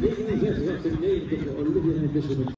Wegen des Rechts auf dem Leben, bitte, Olivia, ein bisschen.